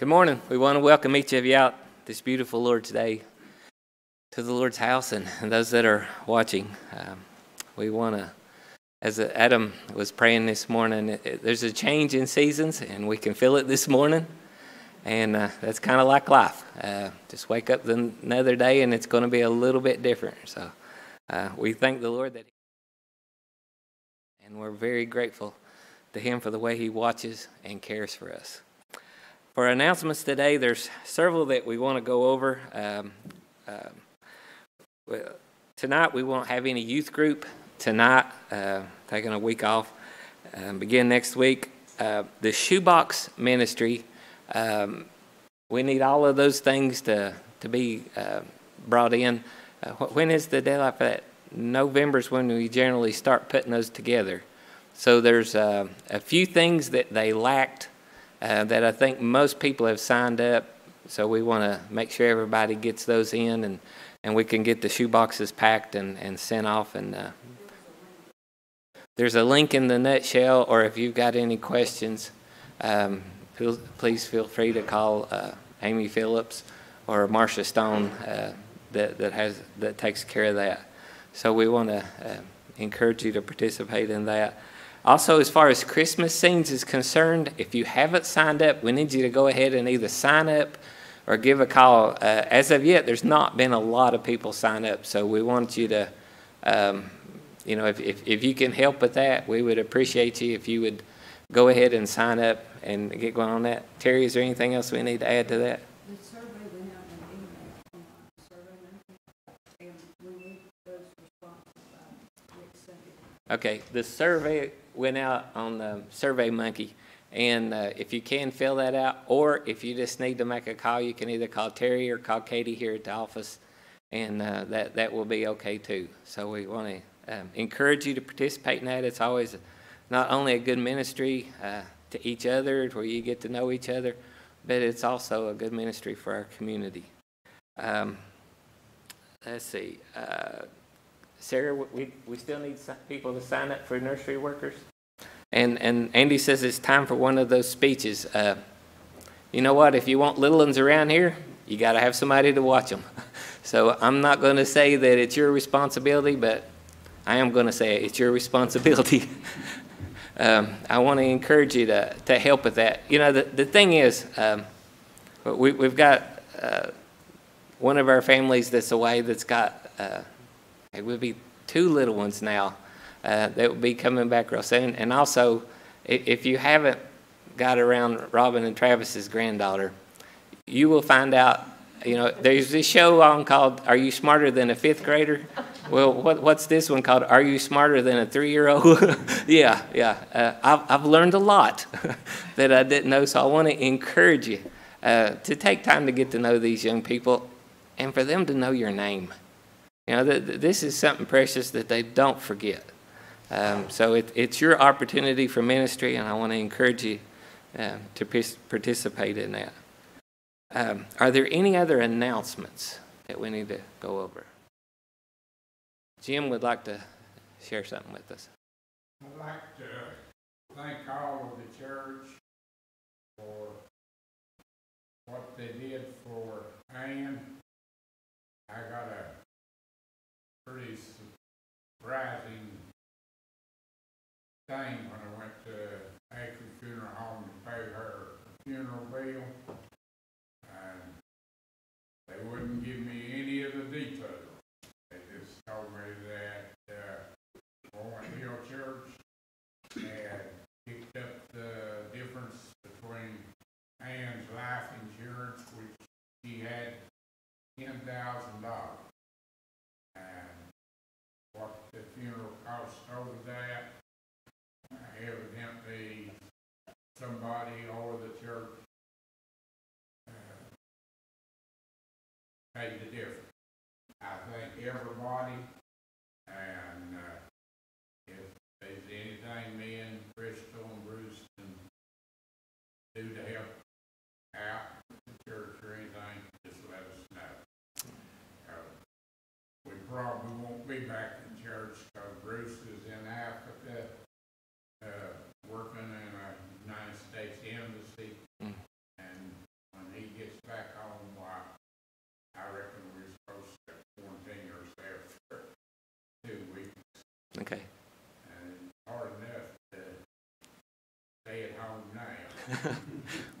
Good morning. We want to welcome each of you out this beautiful Lord's Day to the Lord's house and, those that are watching. Um, we want to, as Adam was praying this morning, it, it, there's a change in seasons and we can feel it this morning. And uh, that's kind of like life. Uh, just wake up the, another day and it's going to be a little bit different. So uh, we thank the Lord that, and we're very grateful to Him for the way He watches and cares for us. For announcements today, there's several that we want to go over. Um, well, tonight, we won't have any youth group tonight, uh, taking a week off. Um, begin next week. Uh, the shoebox ministry, um, we need all of those things to, to be uh, brought in. Uh, when is the deadline for that? November is when we generally start putting those together. So there's uh, a few things that they lacked uh, that I think most people have signed up. So we want to make sure everybody gets those in and, and we can get the shoe boxes packed and, and sent off. And uh, there's a link in the nutshell, or if you've got any questions, um, please feel free to call uh, Amy Phillips or Marcia Stone uh, that, that, has, that takes care of that. So we want to uh, encourage you to participate in that. Also, as far as Christmas scenes is concerned, if you haven't signed up, we need you to go ahead and either sign up or give a call. Uh, as of yet, there's not been a lot of people sign up, so we want you to, um, you know, if, if, if you can help with that, we would appreciate you if you would go ahead and sign up and get going on that. Terry, is there anything else we need to add to that? Okay, the survey went out on the Survey Monkey. And uh, if you can fill that out, or if you just need to make a call, you can either call Terry or call Katie here at the office, and uh, that, that will be okay too. So we want to um, encourage you to participate in that. It's always not only a good ministry uh, to each other, where you get to know each other, but it's also a good ministry for our community. Um, let's see. Uh, Sarah, we, we still need people to sign up for nursery workers. And, and Andy says it's time for one of those speeches. Uh, you know what? If you want little ones around here, you got to have somebody to watch them. So I'm not going to say that it's your responsibility, but I am going to say it's your responsibility. um, I want to encourage you to, to help with that. You know, the, the thing is, um, we, we've got uh, one of our families that's away that's got uh, it would be two little ones now uh, that will be coming back real soon. And also, if you haven't got around Robin and Travis's granddaughter, you will find out. You know, there's this show on called "Are You Smarter Than a Fifth Grader?" Well, what, what's this one called? Are you smarter than a three-year-old? yeah, yeah. Uh, I've, I've learned a lot that I didn't know, so I want to encourage you uh, to take time to get to know these young people, and for them to know your name. You know, this is something precious that they don't forget. Um, so it, it's your opportunity for ministry, and I want to encourage you uh, to participate in that. Um, are there any other announcements that we need to go over? Jim would like to share something with us. I'd like to thank all of the church for what they did for Ann. I got a pretty surprising thing when I went to Akron Funeral Home to pay her funeral bill. And they wouldn't give me probably won't be back in church because Bruce is in Africa uh, working in a United States embassy. Mm. And when he gets back home, well, I reckon we're supposed to quarantine ourselves for two weeks. Okay. And hard enough to stay at home now.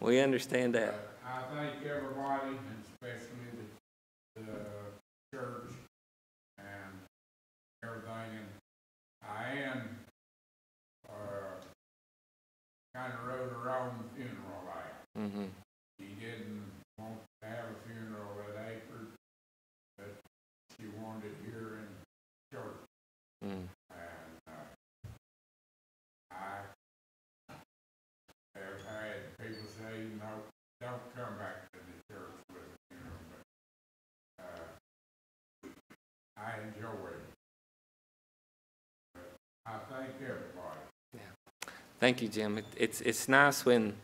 we understand that. But I thank everybody. Thank you, Jim. It- It's, it's nice when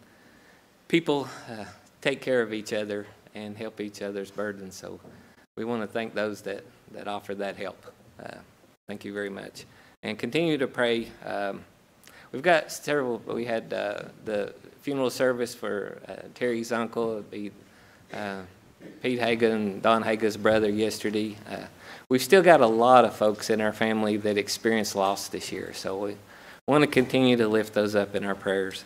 people uh, take care of each other and help each other's burdens, so we want to thank those that, that offer that help. Uh, Thank you very much. And continue to pray. Um, We've got several, we had uh, the funeral service for uh, Terry's uncle, be uh, Pete Haga and Don Haga's brother yesterday. Uh, We've still got a lot of folks in our family that experienced loss this year, so we want to continue to lift those up in our prayers.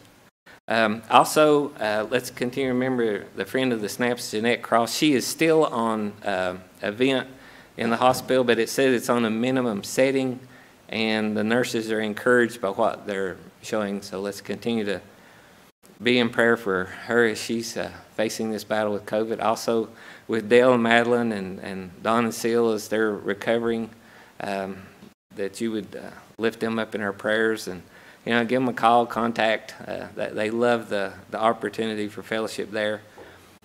Um, also, uh, let's continue to remember the friend of the snaps, Jeanette Cross. She is still on uh, vent in the hospital, but it says it's on a minimum setting, and the nurses are encouraged by what they're showing. So let's continue to be in prayer for her as she's uh, facing this battle with COVID. Also, with Dale and Madeline and, and Don and Seal as they're recovering, um, that you would uh, lift them up in our prayers and you know give them a call, contact. Uh, they love the the opportunity for fellowship there.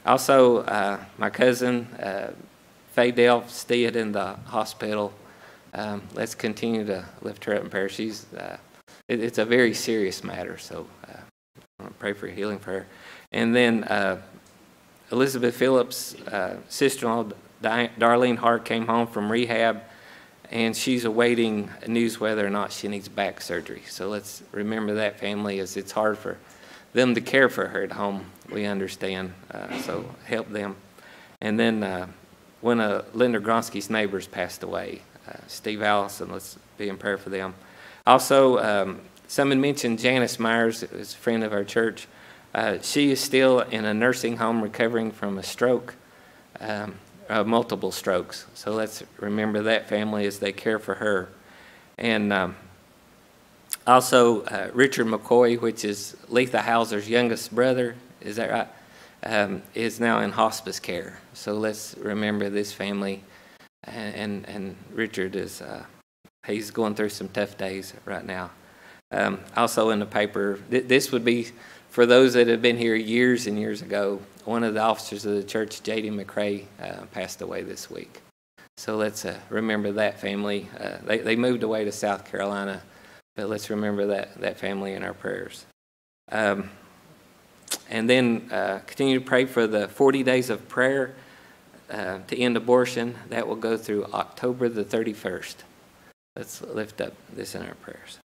Also, uh, my cousin uh, Faye Stead in the hospital. Um, let's continue to lift her up in prayer. She's uh, it, it's a very serious matter, so uh, pray for healing for her. And then uh, Elizabeth Phillips' sister-in-law Darlene Hart came home from rehab and she's awaiting news whether or not she needs back surgery. So let's remember that family as it's hard for them to care for her at home. We understand, uh, so help them. And then uh, one of Linda Gronsky's neighbors passed away, uh, Steve Allison. Let's be in prayer for them. Also, um, someone mentioned Janice Myers, is a friend of our church. Uh, she is still in a nursing home recovering from a stroke. Um, uh, multiple strokes. So let's remember that family as they care for her. And um, also, uh, Richard McCoy, which is Letha Hauser's youngest brother, is that right? Um, is now in hospice care. So let's remember this family. And, and, and Richard is, uh, he's going through some tough days right now. Um, also in the paper, th- this would be for those that have been here years and years ago, one of the officers of the church, J.D. McCrae, uh, passed away this week. So let's uh, remember that family. Uh, they, they moved away to South Carolina, but let's remember that, that family in our prayers. Um, and then uh, continue to pray for the 40 days of prayer uh, to end abortion. That will go through October the 31st. Let's lift up this in our prayers.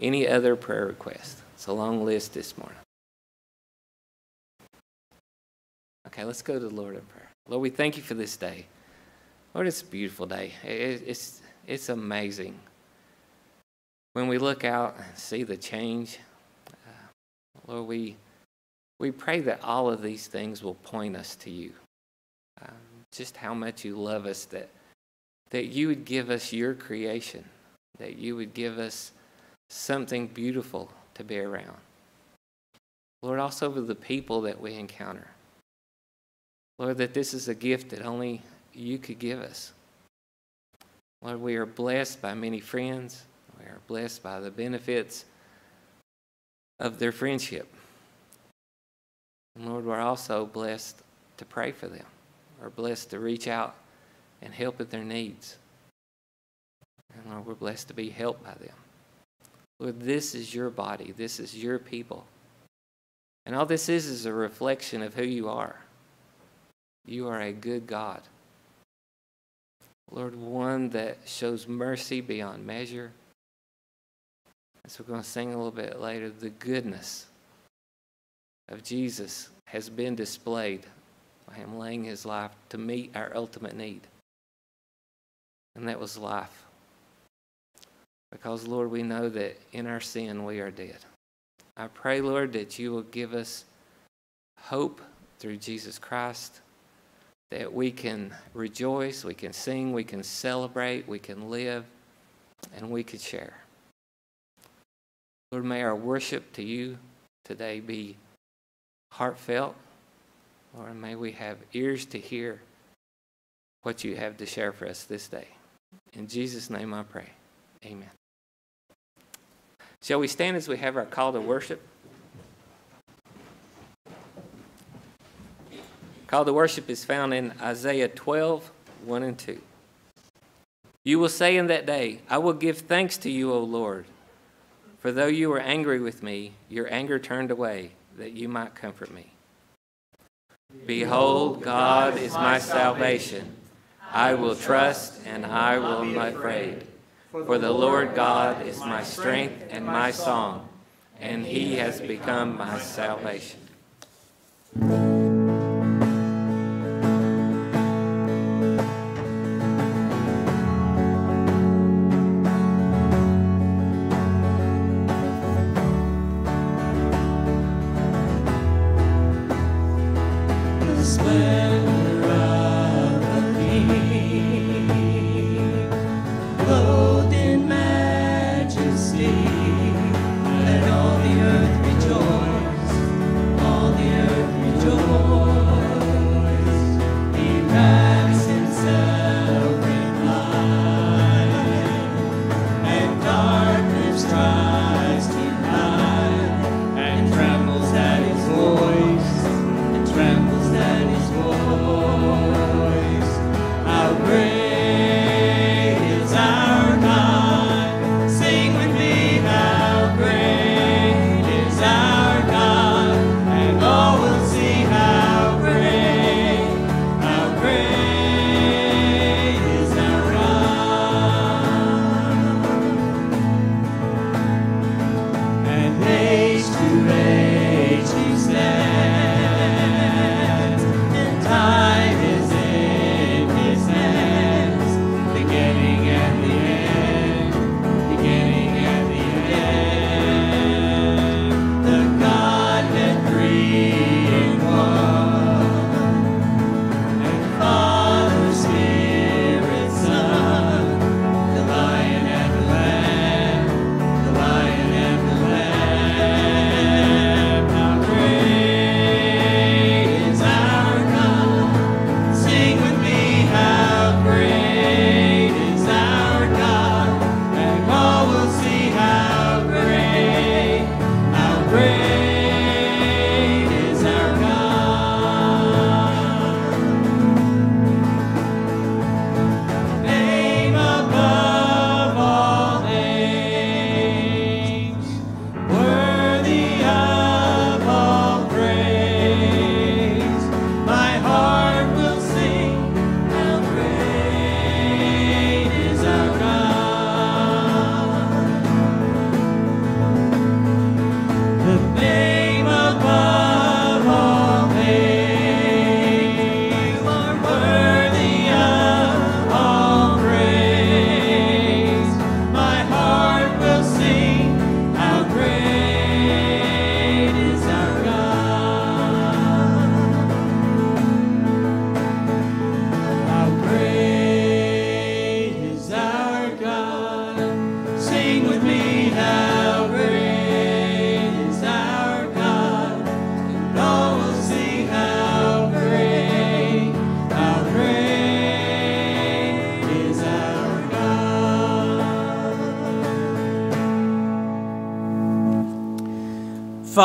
Any other prayer requests? It's a long list this morning. Okay, let's go to the Lord in prayer. Lord, we thank you for this day. Lord, it's a beautiful day. It's, it's amazing. When we look out and see the change, uh, Lord, we, we pray that all of these things will point us to you. Um, just how much you love us, that, that you would give us your creation, that you would give us something beautiful to be around. Lord, also for the people that we encounter. Lord, that this is a gift that only you could give us. Lord, we are blessed by many friends. We are blessed by the benefits of their friendship. And Lord, we're also blessed to pray for them. We're blessed to reach out and help at their needs. And Lord, we're blessed to be helped by them. Lord, this is your body. This is your people. And all this is is a reflection of who you are. You are a good God. Lord, one that shows mercy beyond measure. As we're going to sing a little bit later, the goodness of Jesus has been displayed by him laying his life to meet our ultimate need. And that was life. Because, Lord, we know that in our sin we are dead. I pray, Lord, that you will give us hope through Jesus Christ, that we can rejoice, we can sing, we can celebrate, we can live, and we can share. Lord, may our worship to you today be heartfelt. Lord, may we have ears to hear what you have to share for us this day. In Jesus' name I pray. Amen. Shall we stand as we have our call to worship? Call to worship is found in Isaiah 12, 1 and 2. You will say in that day, I will give thanks to you, O Lord. For though you were angry with me, your anger turned away, that you might comfort me. Behold, God is my salvation. I will trust and I will not be afraid. For the Lord God is my strength and my song, and he has become my salvation.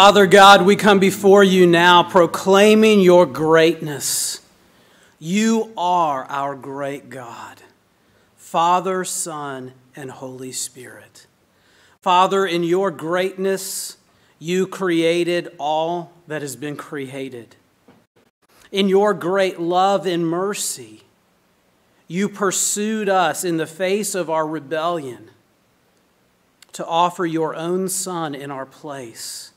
Father God, we come before you now proclaiming your greatness. You are our great God, Father, Son, and Holy Spirit. Father, in your greatness, you created all that has been created. In your great love and mercy, you pursued us in the face of our rebellion to offer your own Son in our place.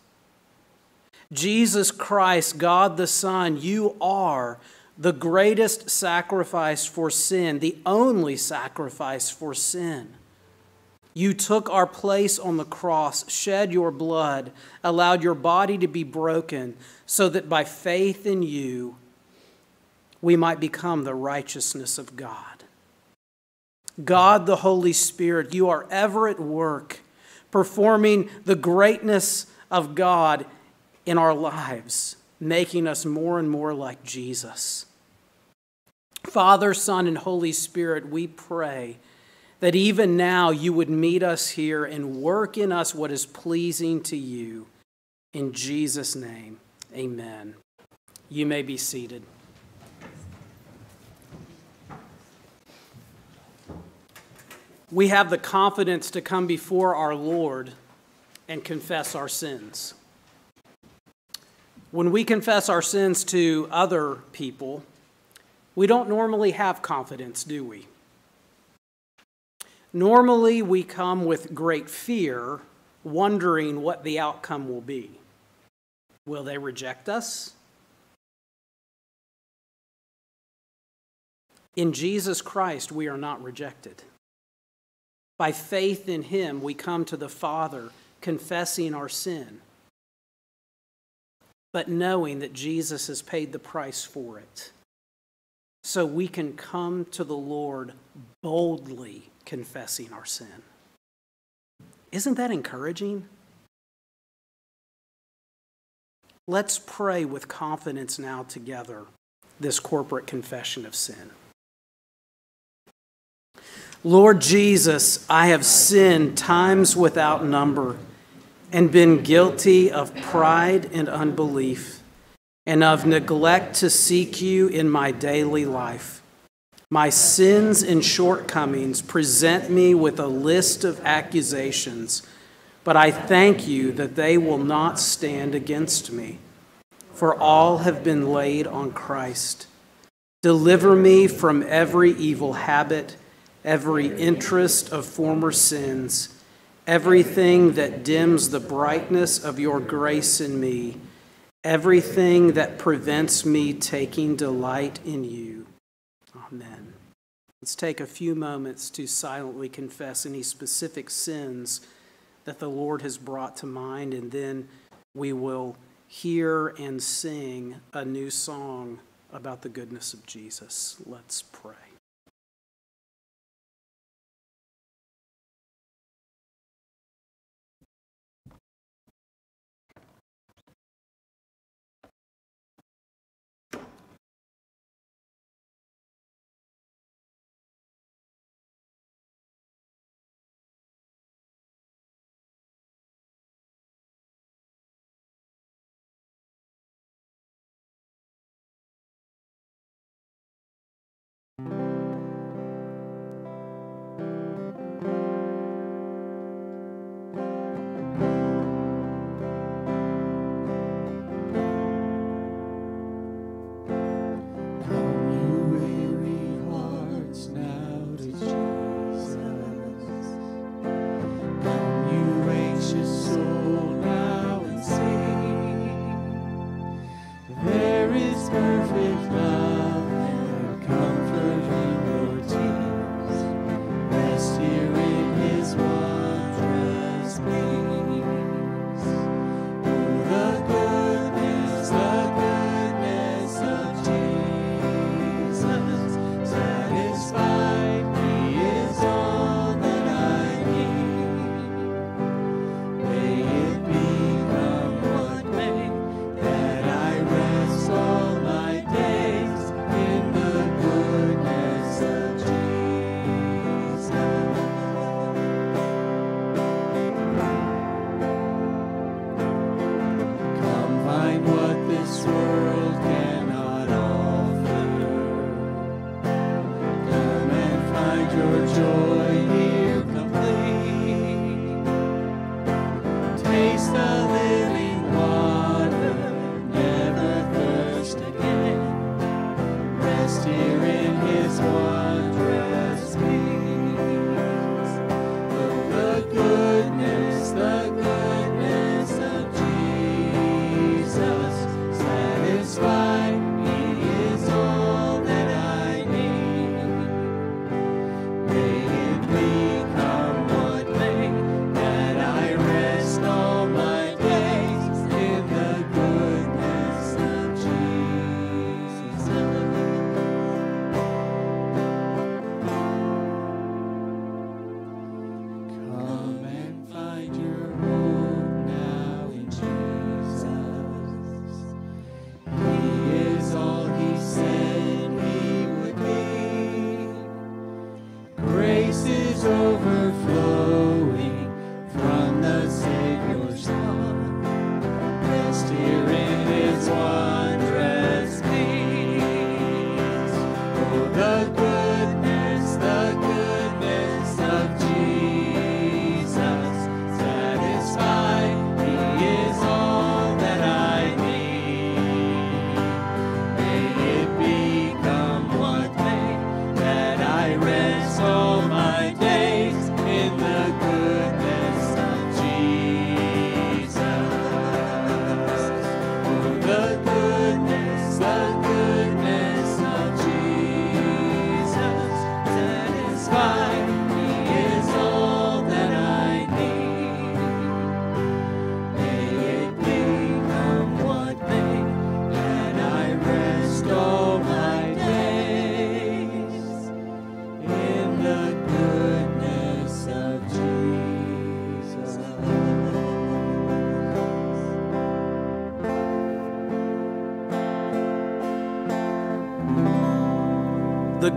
Jesus Christ, God the Son, you are the greatest sacrifice for sin, the only sacrifice for sin. You took our place on the cross, shed your blood, allowed your body to be broken, so that by faith in you, we might become the righteousness of God. God, the Holy Spirit, you are ever at work, performing the greatness of God in our lives, making us more and more like Jesus. Father, Son, and Holy Spirit, we pray that even now you would meet us here and work in us what is pleasing to you. In Jesus' name, amen. You may be seated. We have the confidence to come before our Lord and confess our sins. When we confess our sins to other people, we don't normally have confidence, do we? Normally, we come with great fear, wondering what the outcome will be. Will they reject us? In Jesus Christ, we are not rejected. By faith in Him, we come to the Father confessing our sin, but knowing that Jesus has paid the price for it. So we can come to the Lord boldly confessing our sin. Isn't that encouraging? Let's pray with confidence now together this corporate confession of sin. Lord Jesus, I have sinned times without number and been guilty of pride and unbelief and of neglect to seek you in my daily life. My sins and shortcomings present me with a list of accusations, but I thank you that they will not stand against me, for all have been laid on Christ. Deliver me from every evil habit, every interest of former sins, everything that dims the brightness of your grace in me, everything that prevents me taking delight in you. Amen. Let's take a few moments to silently confess any specific sins that the Lord has brought to mind, and then we will hear and sing a new song about the goodness of Jesus. Let's pray.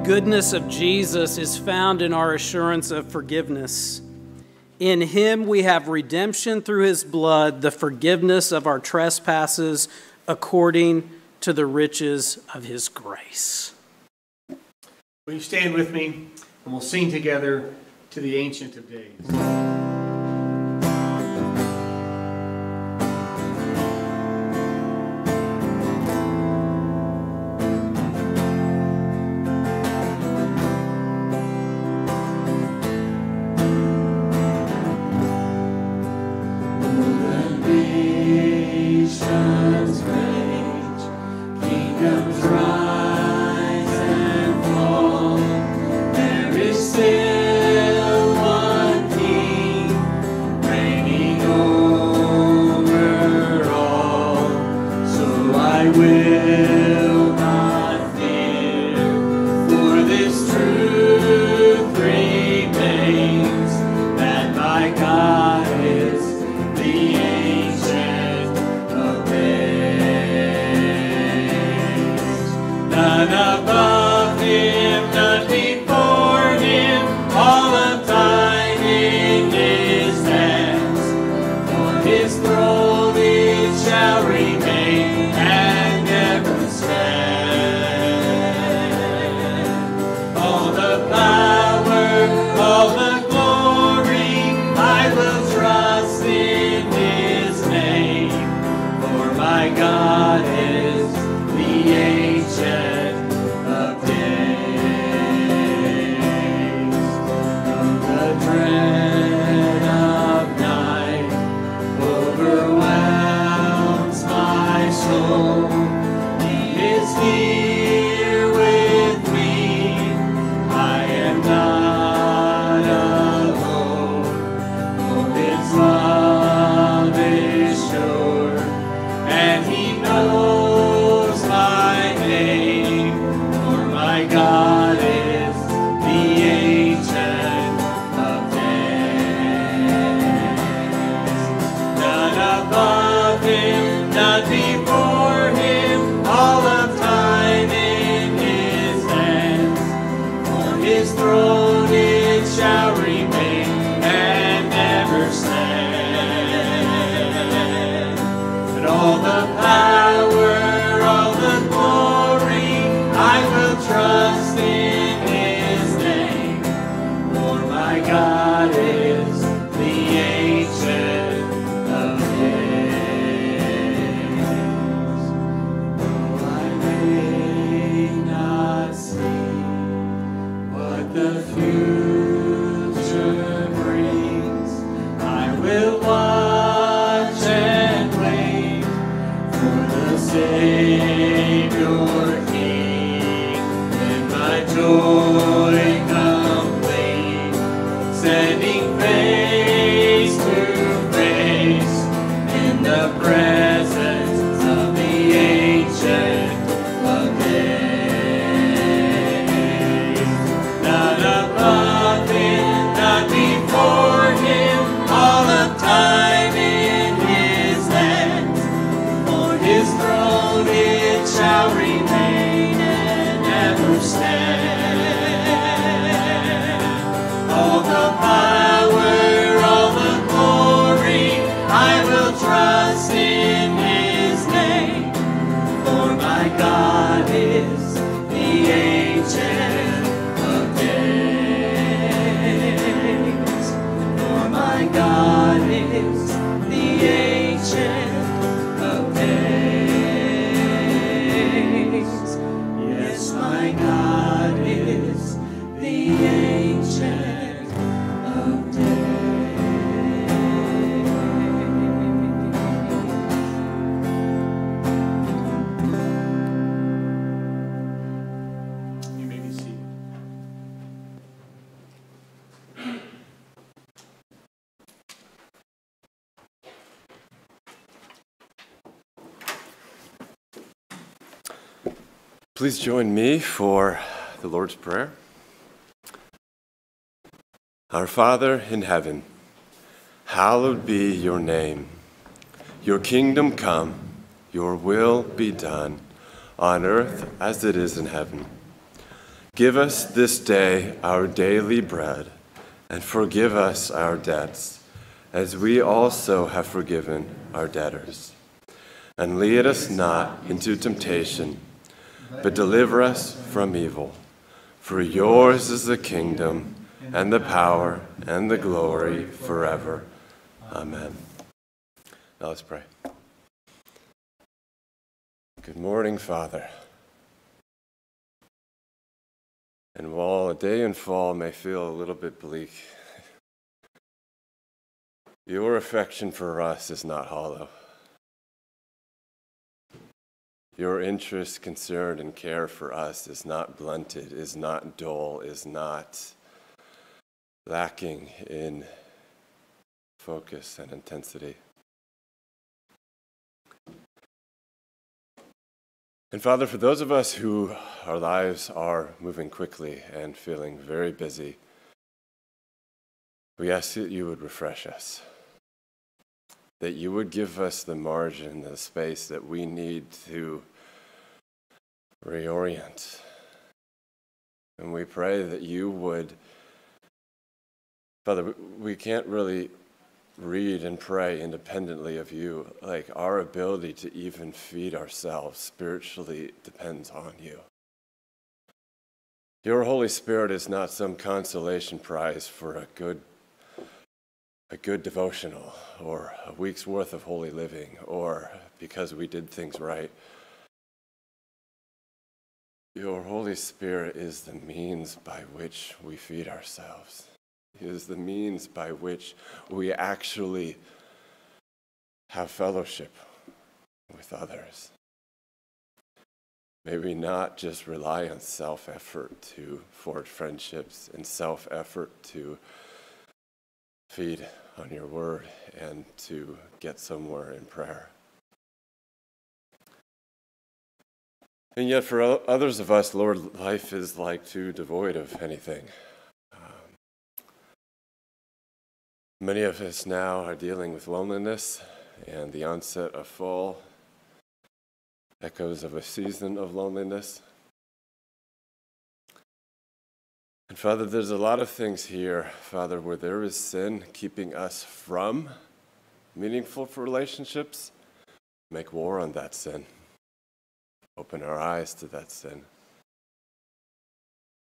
Goodness of Jesus is found in our assurance of forgiveness. In him we have redemption through his blood, the forgiveness of our trespasses according to the riches of his grace. Will you stand with me and we'll sing together to the Ancient of Days? Please join me for the Lord's Prayer. Our Father in heaven, hallowed be your name. Your kingdom come, your will be done, on earth as it is in heaven. Give us this day our daily bread, and forgive us our debts, as we also have forgiven our debtors. And lead us not into temptation, but deliver us from evil. For yours is the kingdom, and the power, and the glory forever. Amen. Now let's pray. Good morning, Father. And while a day in fall may feel a little bit bleak, your affection for us is not hollow. Your interest, concern, and care for us is not blunted, is not dull, is not lacking in focus and intensity. And Father, for those of us who our lives are moving quickly and feeling very busy, we ask that you would refresh us, that you would give us the margin, the space that we need to reorient. And we pray that you would, Father, we can't really read and pray independently of you. Like our ability to even feed ourselves spiritually depends on you. Your Holy Spirit is not some consolation prize for a good a good devotional or a week's worth of holy living or because we did things right. Your Holy Spirit is the means by which we feed ourselves is the means by which we actually have fellowship with others. May we not just rely on self effort to forge friendships and self effort to feed on your word and to get somewhere in prayer. And yet, for others of us, Lord, life is like too devoid of anything. Um, many of us now are dealing with loneliness and the onset of fall, echoes of a season of loneliness. And Father, there's a lot of things here, Father, where there is sin keeping us from meaningful relationships. Make war on that sin. Open our eyes to that sin.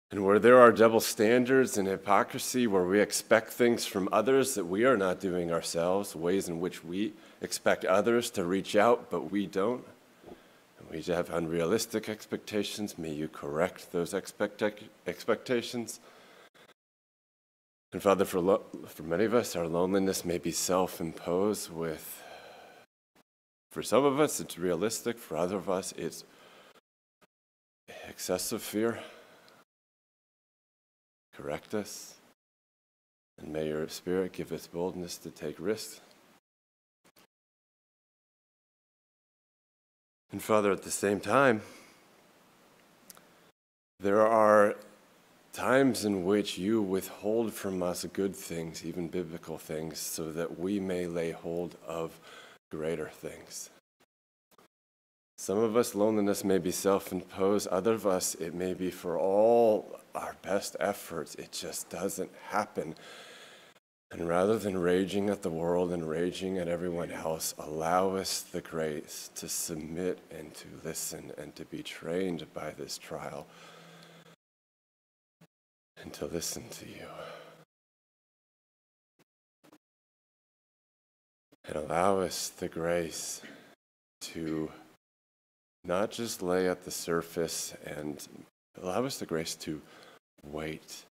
And where there are double standards and hypocrisy, where we expect things from others that we are not doing ourselves, ways in which we expect others to reach out, but we don't, we have unrealistic expectations, may you correct those expect- expectations. And Father, for, for many of us, our loneliness may be self imposed with, for some of us, it's realistic, for other of us, it's excessive fear correct us, and may your Spirit give us boldness to take risks. And Father, at the same time, there are times in which you withhold from us good things, even biblical things, so that we may lay hold of greater things. Some of us, loneliness may be self imposed. Other of us, it may be for all our best efforts. It just doesn't happen. And rather than raging at the world and raging at everyone else, allow us the grace to submit and to listen and to be trained by this trial and to listen to you. And allow us the grace to not just lay at the surface and allow us the grace to wait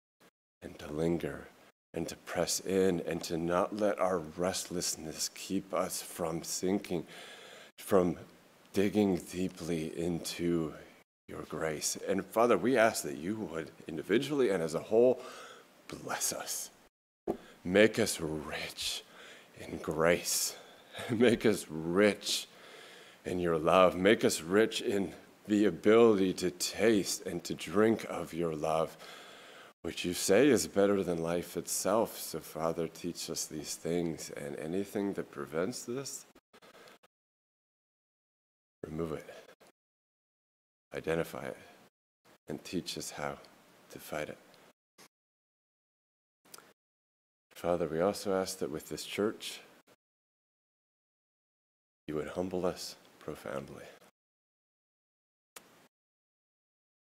and to linger and to press in and to not let our restlessness keep us from sinking, from digging deeply into your grace. And Father, we ask that you would individually and as a whole bless us. Make us rich in grace. Make us rich in your love. Make us rich in the ability to taste and to drink of your love, which you say is better than life itself. So, Father, teach us these things, and anything that prevents this, remove it, identify it, and teach us how to fight it. Father, we also ask that with this church, you would humble us profoundly.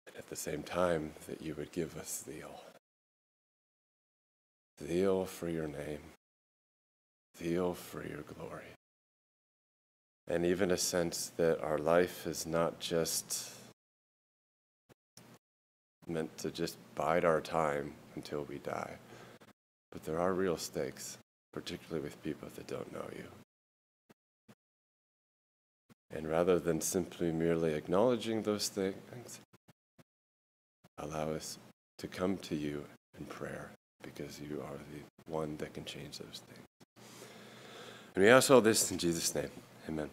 And at the same time, that you would give us zeal. Zeal for your name, zeal for your glory. And even a sense that our life is not just meant to just bide our time until we die, but there are real stakes, particularly with people that don't know you. And rather than simply merely acknowledging those things, allow us to come to you in prayer because you are the one that can change those things. And we ask all this in Jesus' name. Amen.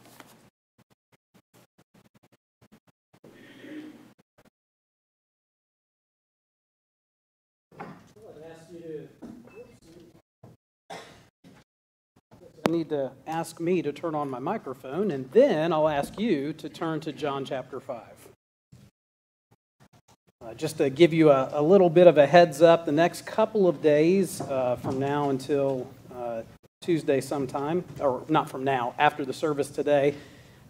I need to ask me to turn on my microphone, and then I'll ask you to turn to John chapter 5. Uh, just to give you a, a, little bit of a heads up, the next couple of days uh, from now until uh, Tuesday sometime, or not from now, after the service today,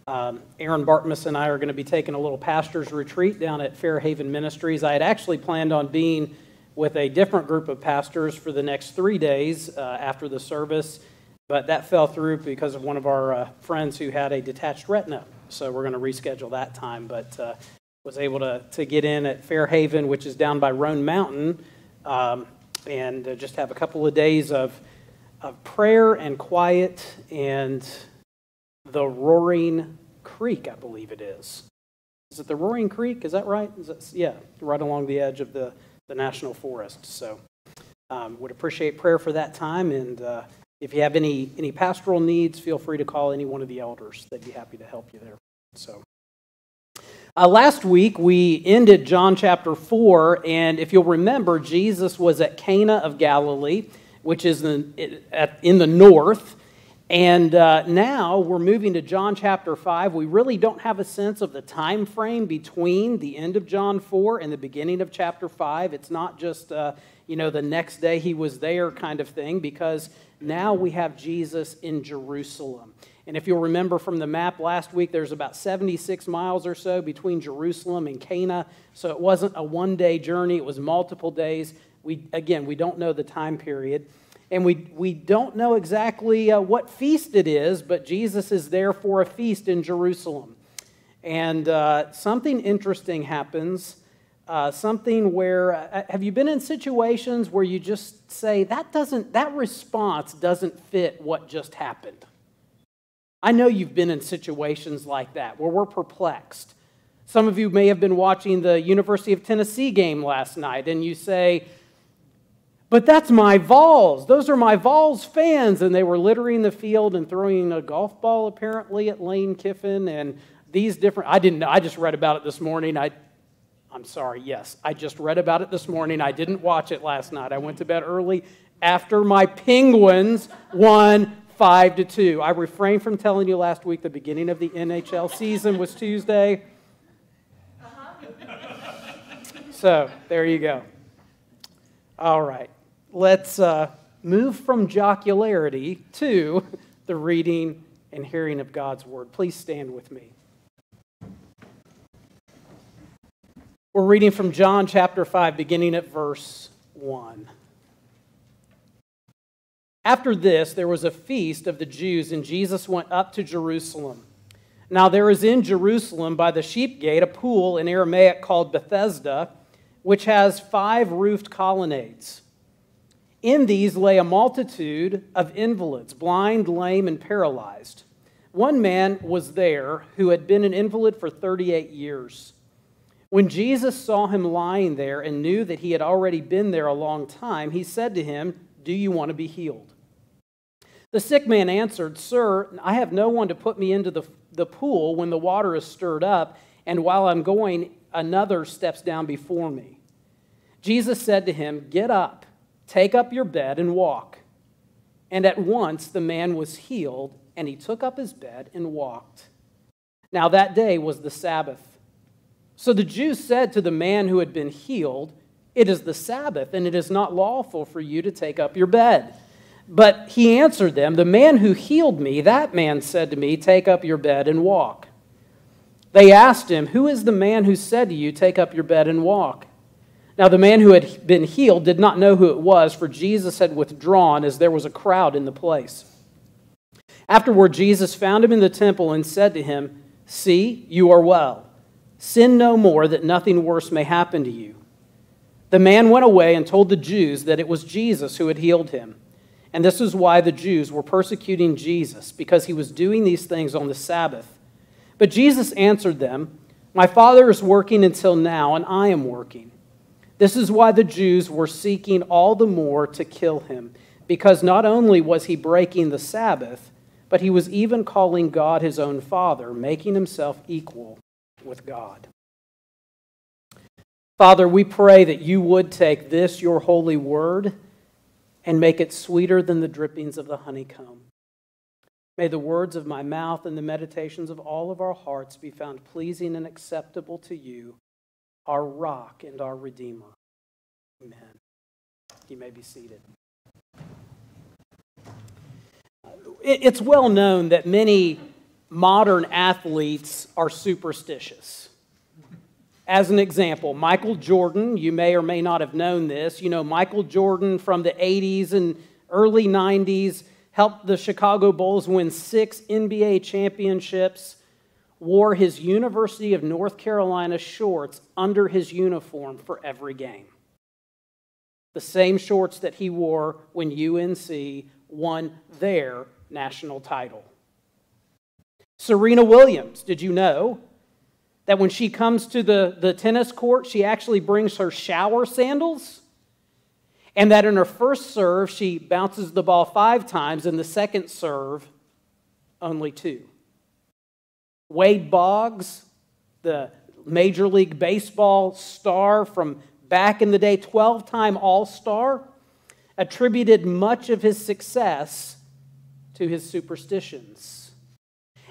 um, Aaron Bartmus and I are going to be taking a little pastor's retreat down at Fairhaven Ministries. I had actually planned on being with a different group of pastors for the next three days uh, after the service. But that fell through because of one of our uh, friends who had a detached retina. So we're going to reschedule that time. But uh, was able to, to get in at Fairhaven, which is down by Roan Mountain, um, and uh, just have a couple of days of, of prayer and quiet and the Roaring Creek, I believe it is. Is it the Roaring Creek? Is that right? Is that, yeah, right along the edge of the, the national forest. So um, would appreciate prayer for that time and uh, if you have any, any pastoral needs, feel free to call any one of the elders. They'd be happy to help you there. So, uh, last week we ended John chapter 4, and if you'll remember, Jesus was at Cana of Galilee, which is in, in the north. And uh, now we're moving to John chapter 5. We really don't have a sense of the time frame between the end of John 4 and the beginning of chapter 5. It's not just, uh, you know, the next day he was there kind of thing, because now we have Jesus in Jerusalem. And if you'll remember from the map last week, there's about 76 miles or so between Jerusalem and Cana. So it wasn't a one day journey, it was multiple days. We, again, we don't know the time period. And we, we don't know exactly uh, what feast it is, but Jesus is there for a feast in Jerusalem. And uh, something interesting happens uh, something where uh, have you been in situations where you just say that doesn't that response doesn't fit what just happened i know you've been in situations like that where we're perplexed some of you may have been watching the university of tennessee game last night and you say but that's my vols those are my vols fans and they were littering the field and throwing a golf ball apparently at lane kiffin and these different i didn't i just read about it this morning i I'm sorry, yes. I just read about it this morning. I didn't watch it last night. I went to bed early after my Penguins won 5 to 2. I refrained from telling you last week the beginning of the NHL season was Tuesday. So, there you go. All right. Let's uh, move from jocularity to the reading and hearing of God's word. Please stand with me. We're reading from John chapter 5, beginning at verse 1. After this, there was a feast of the Jews, and Jesus went up to Jerusalem. Now, there is in Jerusalem by the sheep gate a pool in Aramaic called Bethesda, which has five roofed colonnades. In these lay a multitude of invalids, blind, lame, and paralyzed. One man was there who had been an invalid for 38 years. When Jesus saw him lying there and knew that he had already been there a long time, he said to him, Do you want to be healed? The sick man answered, Sir, I have no one to put me into the, the pool when the water is stirred up, and while I'm going, another steps down before me. Jesus said to him, Get up, take up your bed, and walk. And at once the man was healed, and he took up his bed and walked. Now that day was the Sabbath. So the Jews said to the man who had been healed, It is the Sabbath, and it is not lawful for you to take up your bed. But he answered them, The man who healed me, that man said to me, Take up your bed and walk. They asked him, Who is the man who said to you, Take up your bed and walk? Now the man who had been healed did not know who it was, for Jesus had withdrawn as there was a crowd in the place. Afterward, Jesus found him in the temple and said to him, See, you are well. Sin no more, that nothing worse may happen to you. The man went away and told the Jews that it was Jesus who had healed him. And this is why the Jews were persecuting Jesus, because he was doing these things on the Sabbath. But Jesus answered them, My Father is working until now, and I am working. This is why the Jews were seeking all the more to kill him, because not only was he breaking the Sabbath, but he was even calling God his own Father, making himself equal with God. Father, we pray that you would take this, your holy word, and make it sweeter than the drippings of the honeycomb. May the words of my mouth and the meditations of all of our hearts be found pleasing and acceptable to you, our rock and our redeemer. Amen. You may be seated. It's well known that many modern athletes are superstitious. As an example, Michael Jordan, you may or may not have known this. You know, Michael Jordan from the 80s and early 90s helped the Chicago Bulls win six NBA championships, wore his University of North Carolina shorts under his uniform for every game. The same shorts that he wore when UNC won their national title. Serena Williams, did you know that when she comes to the, the tennis court, she actually brings her shower sandals. And that in her first serve, she bounces the ball five times, in the second serve, only two. Wade Boggs, the Major League Baseball star from back in the day, 12 time All Star, attributed much of his success to his superstitions.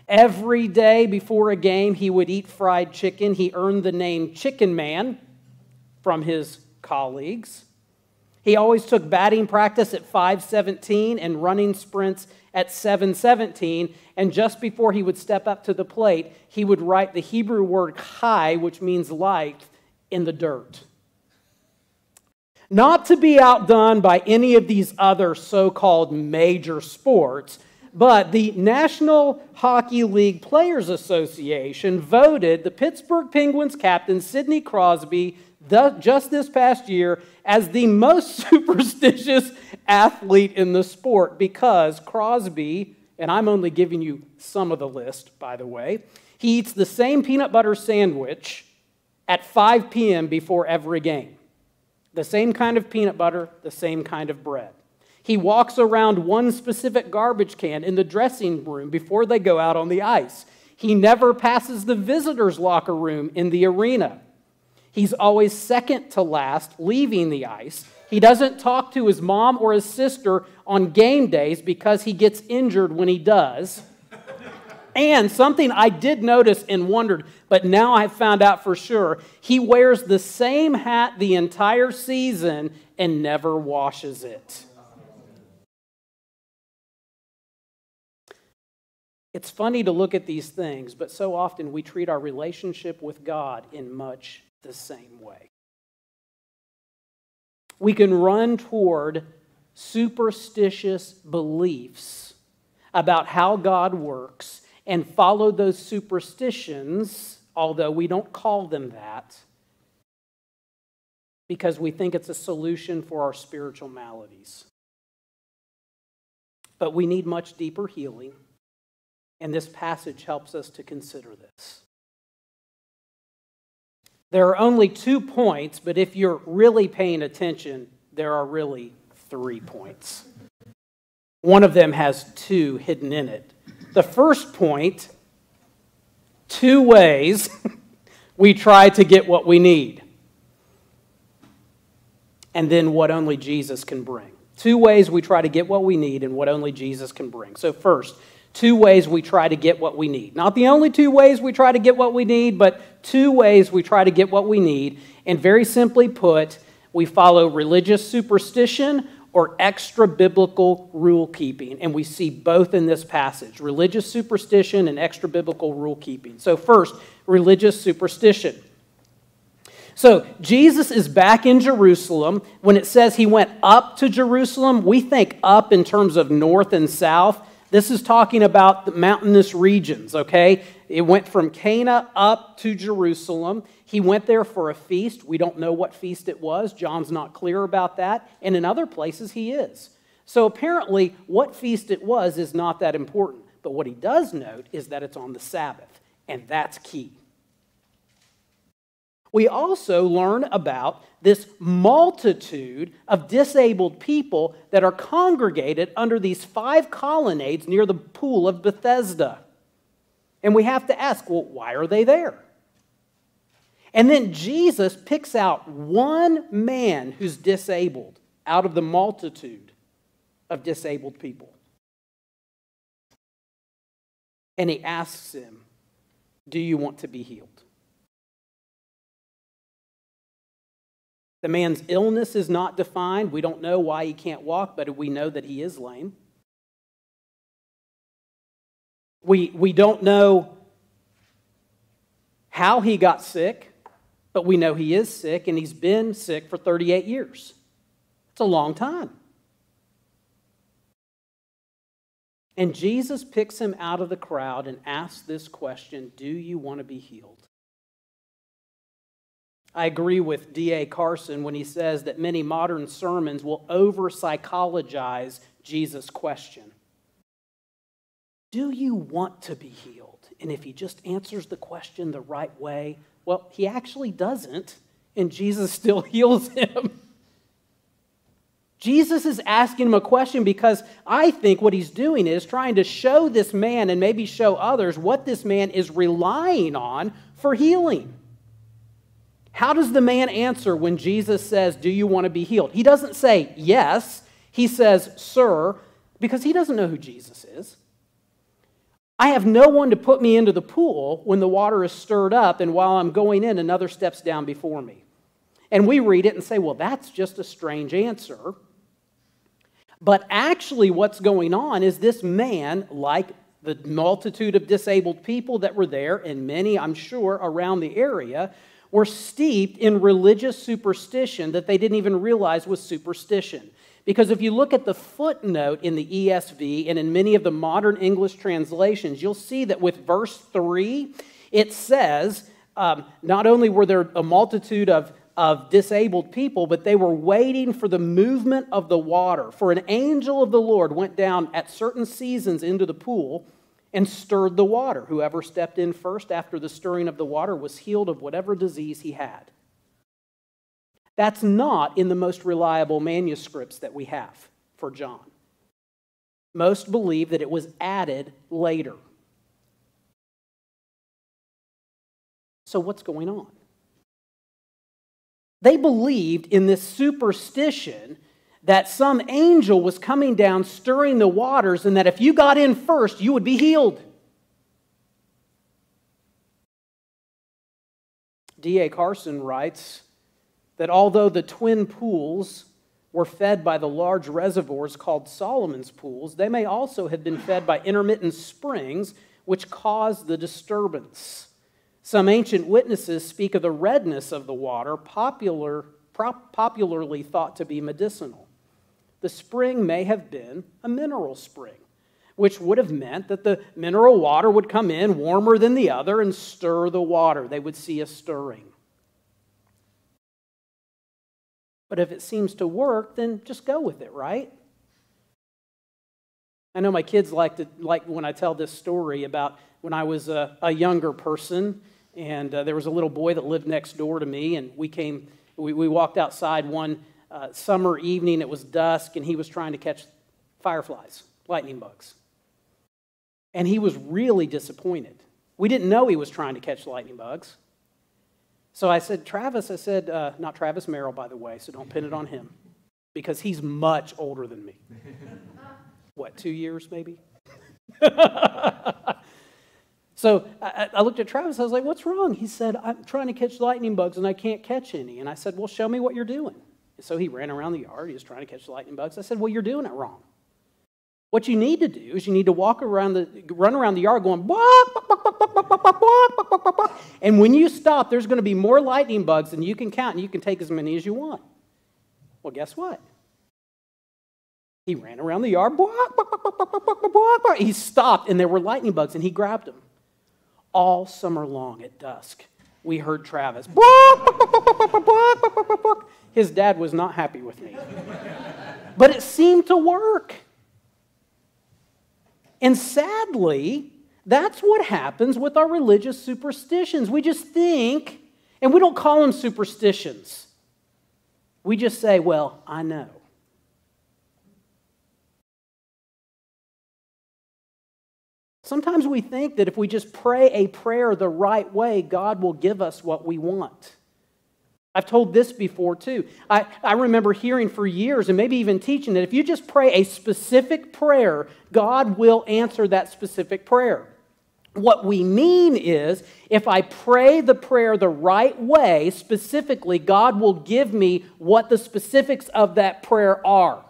Every day before a game, he would eat fried chicken. He earned the name Chicken Man from his colleagues. He always took batting practice at 5:17 and running sprints at 7:17, and just before he would step up to the plate, he would write the Hebrew word chai, which means light, in the dirt. Not to be outdone by any of these other so-called major sports, but the National Hockey League Players Association voted the Pittsburgh Penguins captain, Sidney Crosby, the, just this past year as the most superstitious athlete in the sport because Crosby, and I'm only giving you some of the list, by the way, he eats the same peanut butter sandwich at 5 p.m. before every game. The same kind of peanut butter, the same kind of bread. He walks around one specific garbage can in the dressing room before they go out on the ice. He never passes the visitors' locker room in the arena. He's always second to last, leaving the ice. He doesn't talk to his mom or his sister on game days because he gets injured when he does. And something I did notice and wondered, but now I've found out for sure he wears the same hat the entire season and never washes it. It's funny to look at these things, but so often we treat our relationship with God in much the same way. We can run toward superstitious beliefs about how God works and follow those superstitions, although we don't call them that, because we think it's a solution for our spiritual maladies. But we need much deeper healing and this passage helps us to consider this. There are only two points, but if you're really paying attention, there are really three points. One of them has two hidden in it. The first point two ways we try to get what we need, and then what only Jesus can bring. Two ways we try to get what we need and what only Jesus can bring. So, first, two ways we try to get what we need. Not the only two ways we try to get what we need, but two ways we try to get what we need. And very simply put, We follow religious superstition or extra biblical rule keeping. And we see both in this passage religious superstition and extra biblical rule keeping. So, first, religious superstition. So, Jesus is back in Jerusalem. When it says he went up to Jerusalem, we think up in terms of north and south. This is talking about the mountainous regions, okay? It went from Cana up to Jerusalem. He went there for a feast. We don't know what feast it was. John's not clear about that. And in other places, he is. So apparently, what feast it was is not that important. But what he does note is that it's on the Sabbath, and that's key. We also learn about this multitude of disabled people that are congregated under these five colonnades near the pool of Bethesda. And we have to ask, well, why are they there? And then Jesus picks out one man who's disabled out of the multitude of disabled people. And he asks him, Do you want to be healed? The man's illness is not defined. We don't know why he can't walk, but we know that he is lame. We, we don't know how he got sick, but we know he is sick, and he's been sick for 38 years. It's a long time. And Jesus picks him out of the crowd and asks this question Do you want to be healed? I agree with D.A. Carson when he says that many modern sermons will over psychologize Jesus' question. Do you want to be healed? And if he just answers the question the right way, well, he actually doesn't, and Jesus still heals him. Jesus is asking him a question because I think what he's doing is trying to show this man and maybe show others what this man is relying on for healing. How does the man answer when Jesus says, Do you want to be healed? He doesn't say yes. He says, Sir, because he doesn't know who Jesus is. I have no one to put me into the pool when the water is stirred up, and while I'm going in, another steps down before me. And we read it and say, Well, that's just a strange answer. But actually, what's going on is this man, like the multitude of disabled people that were there, and many, I'm sure, around the area, were steeped in religious superstition that they didn't even realize was superstition. Because if you look at the footnote in the ESV and in many of the modern English translations, you'll see that with verse 3, it says, um, not only were there a multitude of, of disabled people, but they were waiting for the movement of the water. For an angel of the Lord went down at certain seasons into the pool and stirred the water. Whoever stepped in first after the stirring of the water was healed of whatever disease he had. That's not in the most reliable manuscripts that we have for John. Most believe that it was added later. So, what's going on? They believed in this superstition that some angel was coming down stirring the waters, and that if you got in first, you would be healed. D.A. Carson writes that although the twin pools were fed by the large reservoirs called Solomon's pools, they may also have been fed by intermittent springs, which caused the disturbance. Some ancient witnesses speak of the redness of the water, popular, popularly thought to be medicinal the spring may have been a mineral spring, which would have meant that the mineral water would come in warmer than the other and stir the water. They would see a stirring. But if it seems to work, then just go with it, right? I know my kids like to like when I tell this story about when I was a, a younger person, and uh, there was a little boy that lived next door to me, and we came, we, we walked outside one uh, summer evening. It was dusk, and he was trying to catch fireflies, lightning bugs. And he was really disappointed. We didn't know he was trying to catch lightning bugs. So I said, Travis, I said, uh, not Travis Merrill, by the way, so don't pin it on him, because he's much older than me. what, two years maybe? so I, I, looked at Travis, I was like, what's wrong? He said, I'm trying to catch lightning bugs and I can't catch any. And I said, well, show me what you're doing. So he ran around the yard. He was trying to catch lightning bugs. I said, Well, you're doing it wrong. What you need to do is you need to walk around the, run around the yard going, and when you stop, there's going to be more lightning bugs than you can count, and you can take as many as you want. Well, guess what? He ran around the yard. He stopped, and there were lightning bugs, and he grabbed them. All summer long at dusk, we heard Travis. His dad was not happy with me. But it seemed to work. And sadly, that's what happens with our religious superstitions. We just think, and we don't call them superstitions. We just say, well, I know. Sometimes we think that if we just pray a prayer the right way, God will give us what we want. I've told this before too. I, I remember hearing for years and maybe even teaching that if you just pray a specific prayer, God will answer that specific prayer. What we mean is, if I pray the prayer the right way, specifically, God will give me what the specifics of that prayer are.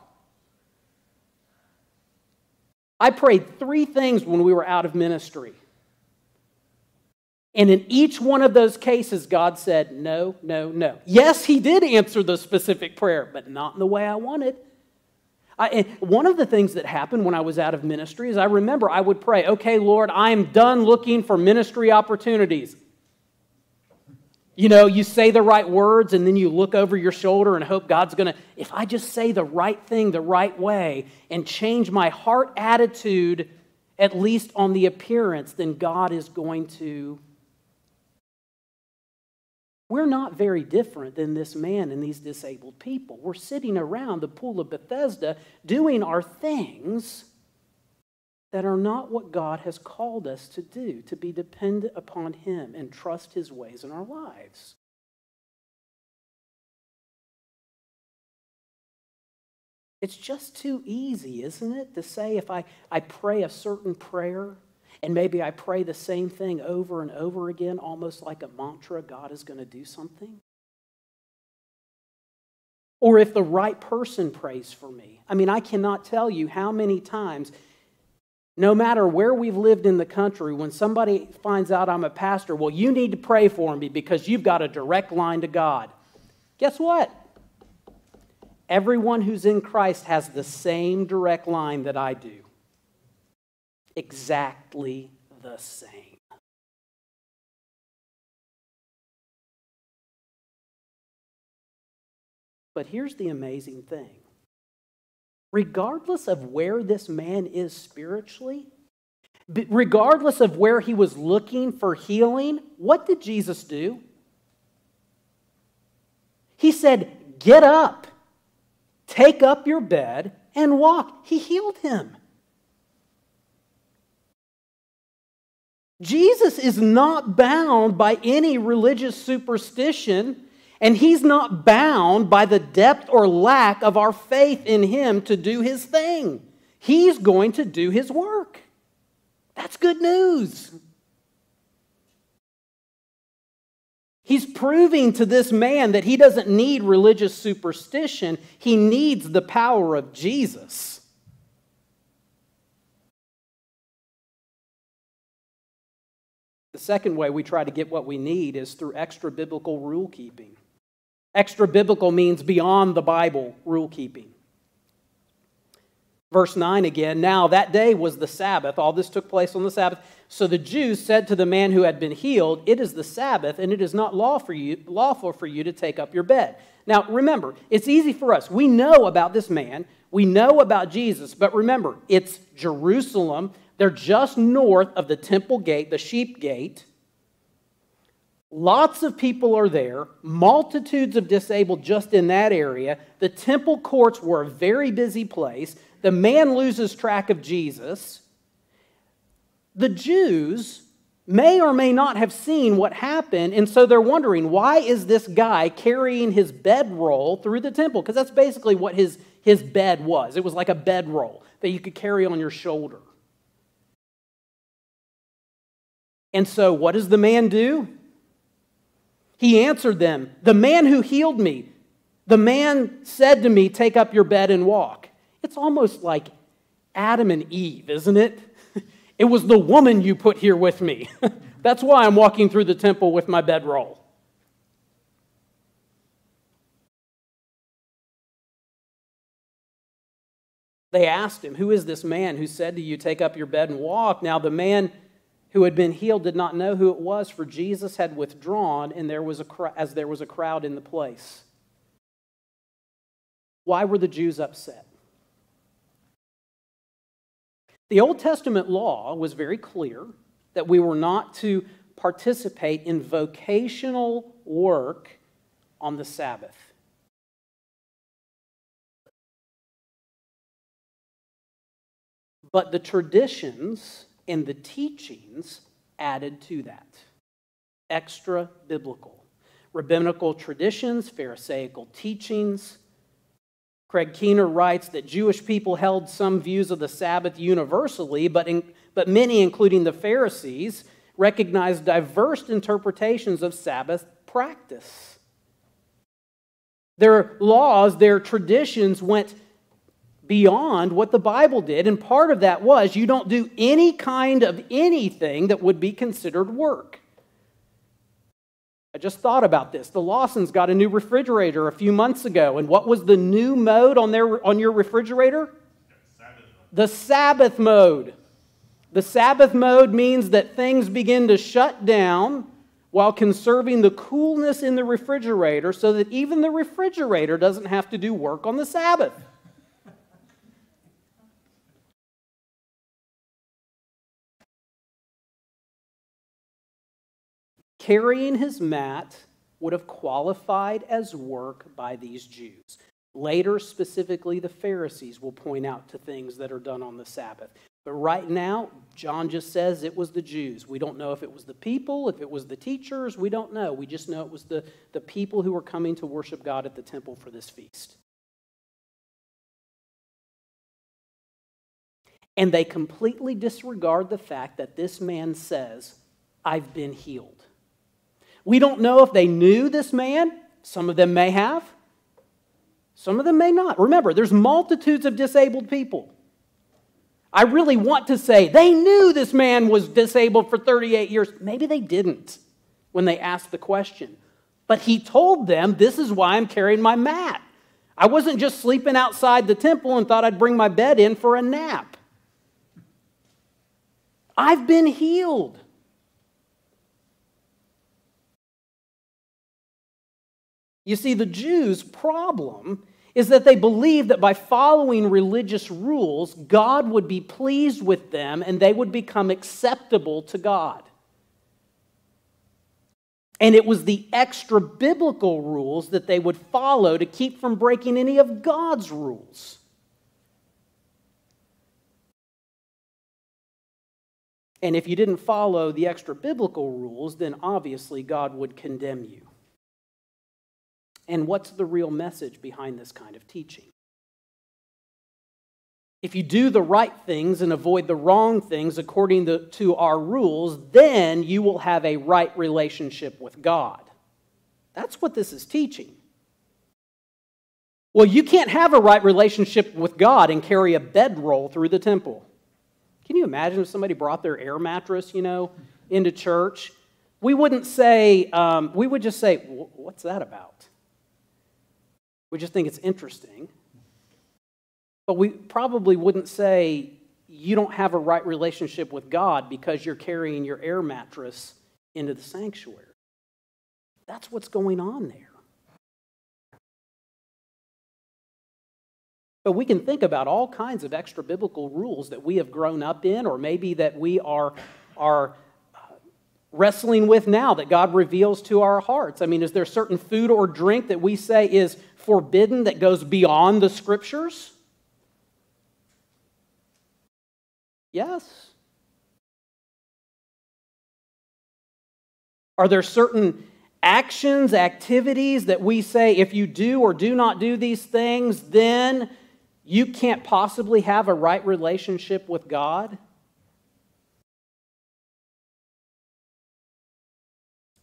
I prayed three things when we were out of ministry. And in each one of those cases, God said, No, no, no. Yes, He did answer the specific prayer, but not in the way I wanted. I, one of the things that happened when I was out of ministry is I remember I would pray, Okay, Lord, I am done looking for ministry opportunities. You know, you say the right words and then you look over your shoulder and hope God's going to, if I just say the right thing the right way and change my heart attitude, at least on the appearance, then God is going to. We're not very different than this man and these disabled people. We're sitting around the pool of Bethesda doing our things that are not what God has called us to do, to be dependent upon Him and trust His ways in our lives. It's just too easy, isn't it, to say if I, I pray a certain prayer and maybe I pray the same thing over and over again, almost like a mantra, God is going to do something? Or if the right person prays for me. I mean, I cannot tell you how many times no matter where we've lived in the country, when somebody finds out I'm a pastor, well, you need to pray for me because you've got a direct line to God. Guess what? Everyone who's in Christ has the same direct line that I do. Exactly the same. But here's the amazing thing regardless of where this man is spiritually, regardless of where he was looking for healing, what did Jesus do? He said, Get up, take up your bed, and walk. He healed him. Jesus is not bound by any religious superstition and he's not bound by the depth or lack of our faith in him to do his thing. He's going to do his work. That's good news. He's proving to this man that he doesn't need religious superstition, he needs the power of Jesus. The second way we try to get what we need is through extra biblical rule keeping. Extra biblical means beyond the Bible rule keeping. Verse 9 again, now that day was the Sabbath. All this took place on the Sabbath. So the Jews said to the man who had been healed, It is the Sabbath, and it is not law for you, lawful for you to take up your bed. Now remember, it's easy for us. We know about this man, we know about Jesus, but remember, it's Jerusalem. They're just north of the temple gate, the sheep gate. Lots of people are there, multitudes of disabled just in that area. The temple courts were a very busy place. The man loses track of Jesus. The Jews may or may not have seen what happened, and so they're wondering why is this guy carrying his bedroll through the temple? Because that's basically what his, his bed was. It was like a bedroll that you could carry on your shoulder. And so, what does the man do? He answered them, The man who healed me, The man said to me, Take up your bed and walk. It's almost like Adam and Eve, isn't it? It was the woman you put here with me. That's why I'm walking through the temple with my bedroll. They asked him, Who is this man who said to you, Take up your bed and walk? Now, the man who had been healed did not know who it was, for Jesus had withdrawn, and there was a, as there was a crowd in the place. Why were the Jews upset? The Old Testament law was very clear that we were not to participate in vocational work on the Sabbath. But the traditions and the teachings added to that extra biblical. Rabbinical traditions, Pharisaical teachings, Craig Keener writes that Jewish people held some views of the Sabbath universally, but, in, but many, including the Pharisees, recognized diverse interpretations of Sabbath practice. Their laws, their traditions went beyond what the Bible did, and part of that was you don't do any kind of anything that would be considered work. I just thought about this. The Lawsons got a new refrigerator a few months ago, and what was the new mode on, their, on your refrigerator? The Sabbath mode. The Sabbath mode means that things begin to shut down while conserving the coolness in the refrigerator so that even the refrigerator doesn't have to do work on the Sabbath. Carrying his mat would have qualified as work by these Jews. Later, specifically, the Pharisees will point out to things that are done on the Sabbath. But right now, John just says it was the Jews. We don't know if it was the people, if it was the teachers, we don't know. We just know it was the, the people who were coming to worship God at the temple for this feast. And they completely disregard the fact that this man says, I've been healed. We don't know if they knew this man. Some of them may have. Some of them may not. Remember, there's multitudes of disabled people. I really want to say they knew this man was disabled for 38 years. Maybe they didn't when they asked the question. But he told them, This is why I'm carrying my mat. I wasn't just sleeping outside the temple and thought I'd bring my bed in for a nap. I've been healed. You see, the Jews' problem is that they believed that by following religious rules, God would be pleased with them and they would become acceptable to God. And it was the extra biblical rules that they would follow to keep from breaking any of God's rules. And if you didn't follow the extra biblical rules, then obviously God would condemn you. And what's the real message behind this kind of teaching? If you do the right things and avoid the wrong things according to our rules, then you will have a right relationship with God. That's what this is teaching. Well, you can't have a right relationship with God and carry a bedroll through the temple. Can you imagine if somebody brought their air mattress, you know, into church? We wouldn't say, um, we would just say, what's that about? We just think it's interesting. But we probably wouldn't say you don't have a right relationship with God because you're carrying your air mattress into the sanctuary. That's what's going on there. But we can think about all kinds of extra biblical rules that we have grown up in, or maybe that we are, are uh, wrestling with now that God reveals to our hearts? I mean, is there certain food or drink that we say is forbidden that goes beyond the scriptures? Yes. Are there certain actions, activities that we say if you do or do not do these things, then you can't possibly have a right relationship with God?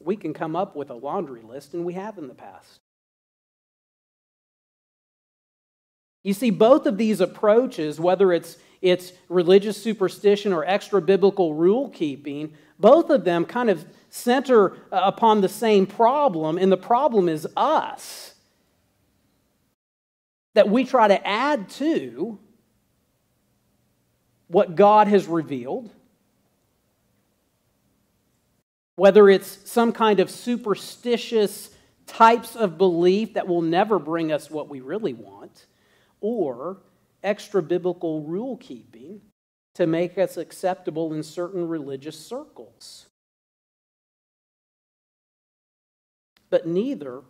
we can come up with a laundry list, and we have in the past. You see, both of these approaches, whether it's, it's religious superstition or extra biblical rule keeping, both of them kind of center uh, upon the same problem, and the problem is us. That we try to add to what God has revealed, whether it's some kind of superstitious types of belief that will never bring us what we really want, or extra biblical rule keeping to make us acceptable in certain religious circles. But neither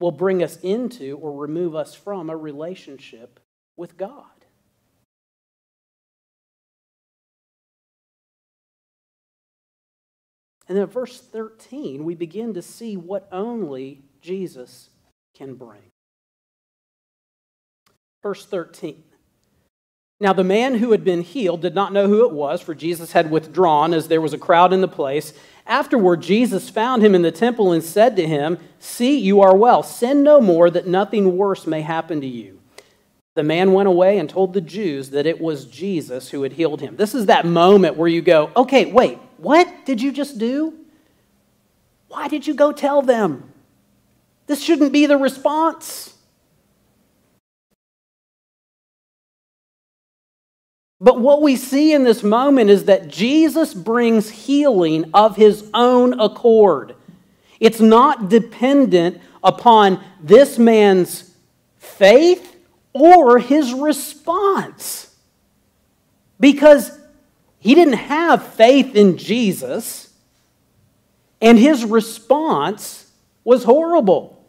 will bring us into or remove us from a relationship with God. And then verse 13, we begin to see what only Jesus can bring. Verse 13. Now, the man who had been healed did not know who it was, for Jesus had withdrawn as there was a crowd in the place. Afterward, Jesus found him in the temple and said to him, See, you are well. Sin no more, that nothing worse may happen to you. The man went away and told the Jews that it was Jesus who had healed him. This is that moment where you go, Okay, wait, what did you just do? Why did you go tell them? This shouldn't be the response. But what we see in this moment is that Jesus brings healing of his own accord. It's not dependent upon this man's faith or his response. Because he didn't have faith in Jesus, and his response was horrible.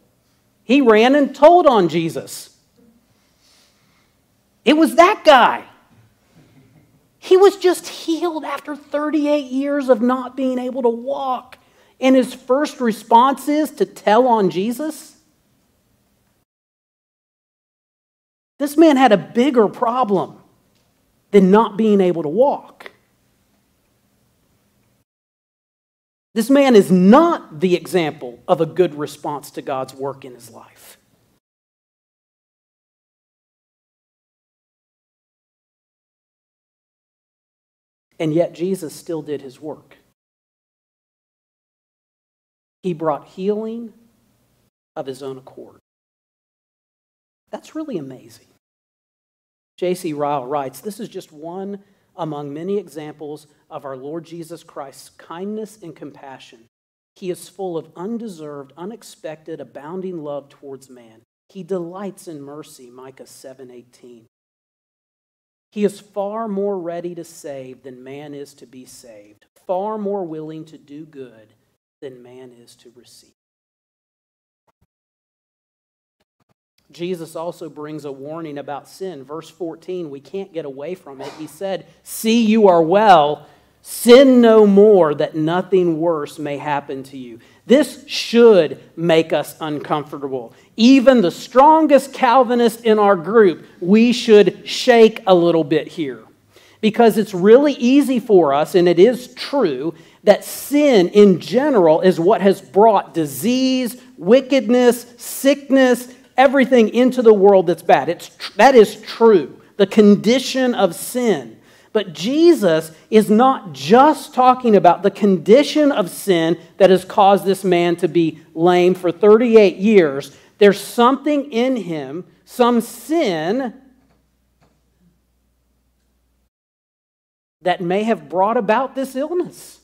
He ran and told on Jesus. It was that guy. He was just healed after 38 years of not being able to walk. And his first response is to tell on Jesus. This man had a bigger problem than not being able to walk. This man is not the example of a good response to God's work in his life. And yet, Jesus still did his work. He brought healing of his own accord. That's really amazing. J.C. Ryle writes This is just one among many examples of our Lord Jesus Christ's kindness and compassion. He is full of undeserved, unexpected, abounding love towards man. He delights in mercy, Micah 7:18. He is far more ready to save than man is to be saved, far more willing to do good than man is to receive. Jesus also brings a warning about sin. Verse 14, we can't get away from it. He said, See, you are well. Sin no more, that nothing worse may happen to you. This should make us uncomfortable. Even the strongest Calvinist in our group, we should shake a little bit here. Because it's really easy for us, and it is true, that sin in general is what has brought disease, wickedness, sickness, everything into the world that's bad. It's, that is true. The condition of sin. But Jesus is not just talking about the condition of sin that has caused this man to be lame for 38 years. There's something in him, some sin, that may have brought about this illness.